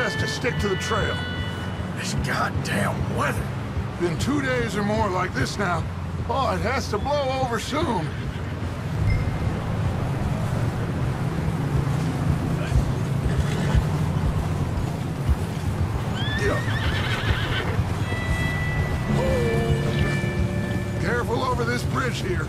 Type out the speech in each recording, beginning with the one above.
best to stick to the trail. This goddamn weather. Been two days or more like this now. Oh, it has to blow over soon. Careful over this bridge here.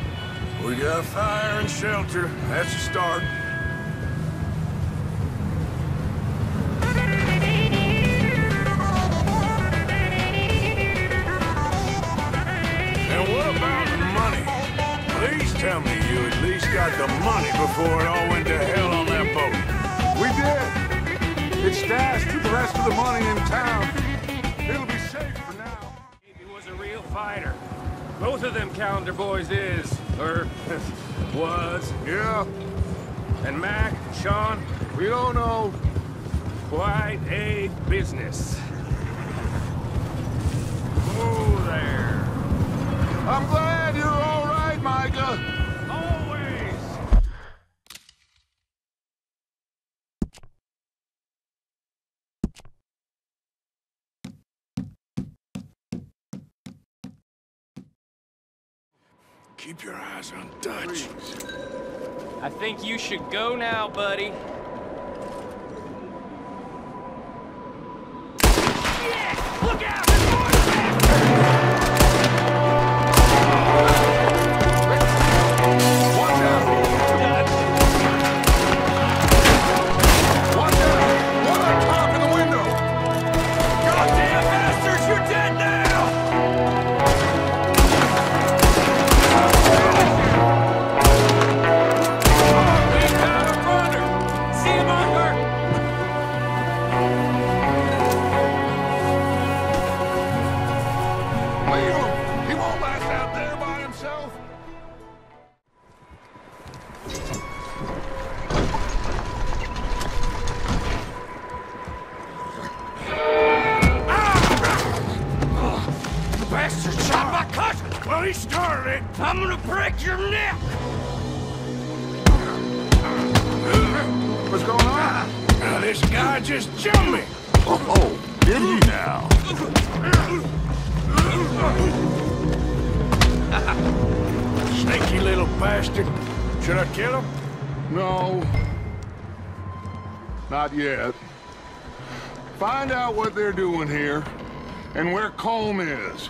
We got fire and shelter. That's a start. And what about the money? Please tell me you at least got the money before it all went to hell on that boat. We did. It's stashed with the rest of the money in town. It'll be safe for now. He was a real fighter. Both of them Callander boys is, was. Yeah, And Mac, Sean, we don't know. quite a business. Oh, there. Keep your eyes on Dutch. I think you should go now, buddy. Yeah! Look out! Bastard shot my cousin! Well, he started it. I'm gonna break your neck! What's going on? Now, this guy just jumped me. Oh, oh did he now? Sneaky little bastard. Should I kill him? No. Not yet. Find out what they're doing here and where Colm is.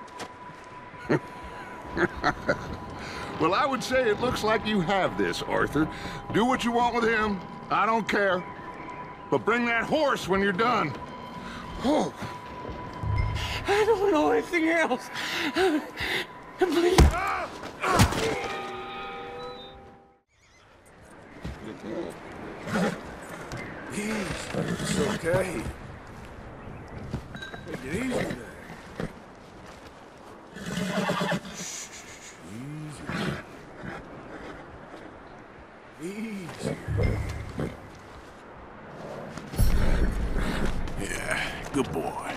Well, I would say it looks like you have this, Arthur. Do what you want with him. I don't care. But bring that horse when you're done. Oh, I don't know anything else. Please. It's okay. Take it easy there. Good boy.